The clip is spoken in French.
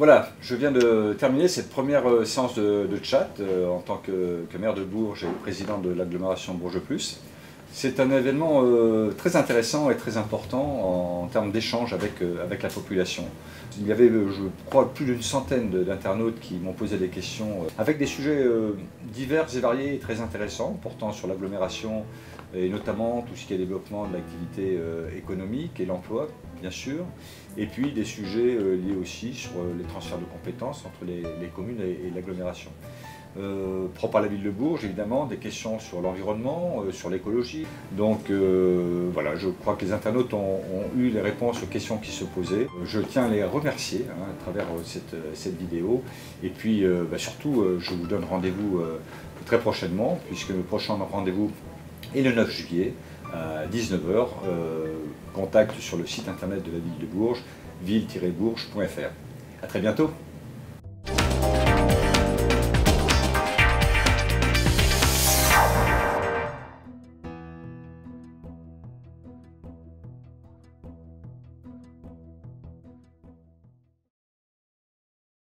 Voilà, je viens de terminer cette première euh, séance de, chat euh, en tant que, maire de Bourges et président de l'agglomération Bourges Plus. C'est un événement euh, très intéressant et très important en, termes d'échange avec, avec la population. Il y avait, je crois, plus d'une centaine d'internautes qui m'ont posé des questions avec des sujets divers et variés et très intéressants portant sur l'agglomération et notamment tout ce qui est développement de l'activité économique et l'emploi, bien sûr, et puis des sujets euh, liés aussi sur euh, les transferts de compétences entre les, communes et, l'agglomération. Euh, propre à la ville de Bourges, évidemment, des questions sur l'environnement, sur l'écologie. Donc voilà, je crois que les internautes ont, eu les réponses aux questions qui se posaient. Je tiens à les remercier hein, à travers cette, vidéo. Et puis bah, surtout, je vous donne rendez-vous très prochainement, puisque le prochain rendez-vous est le 9 juillet à 19h. Euh, contact sur le site internet de la ville de Bourges, ville-bourges.fr. A très bientôt